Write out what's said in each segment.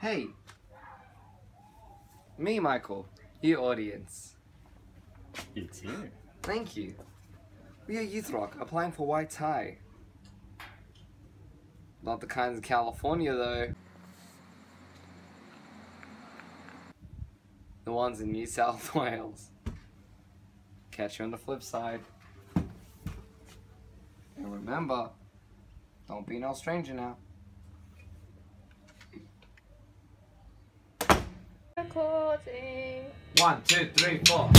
Hey. Me, Michael. Your audience. It's you. Thank you. We are Youth Rock, applying for white tie. Not the kinds in California, though. The ones in New South Wales. Catch you on the flip side. And remember, don't be no stranger now. Recording. One, two, three, four.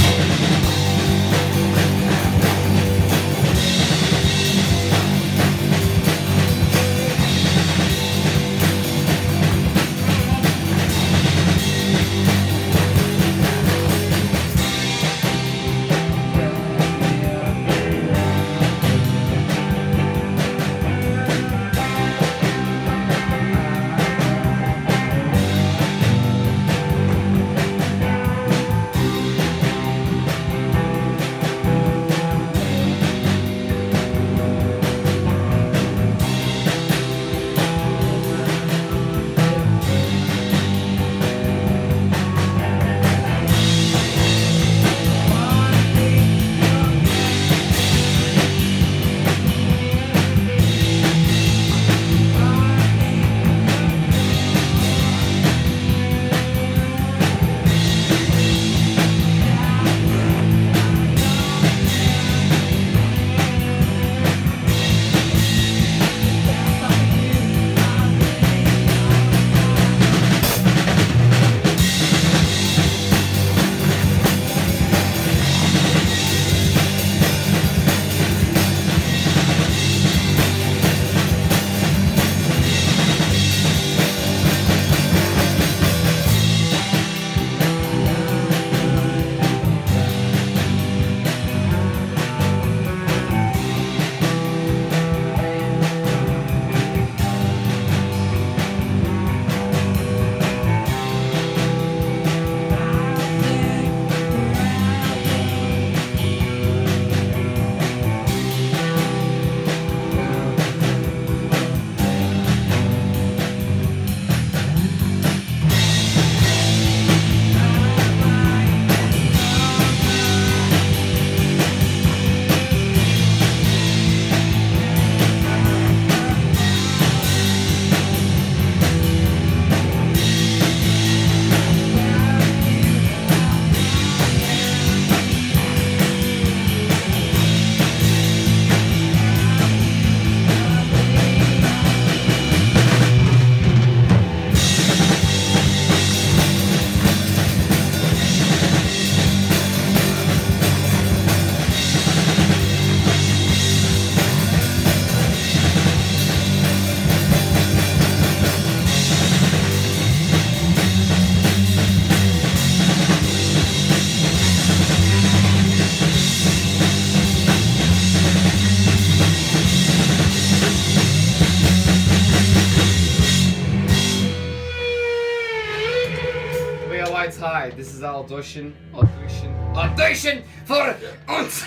White High. This is our audition, audition, audition for uns